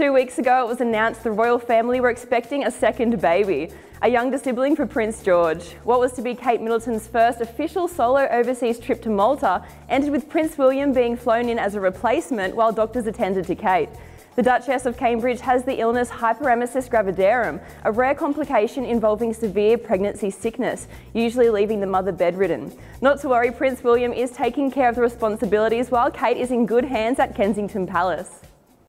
Two weeks ago, it was announced the royal family were expecting a second baby, a younger sibling for Prince George. What was to be Kate Middleton's first official solo overseas trip to Malta ended with Prince William being flown in as a replacement while doctors attended to Kate. The Duchess of Cambridge has the illness hyperemesis gravidarum, a rare complication involving severe pregnancy sickness, usually leaving the mother bedridden. Not to worry, Prince William is taking care of the responsibilities while Kate is in good hands at Kensington Palace.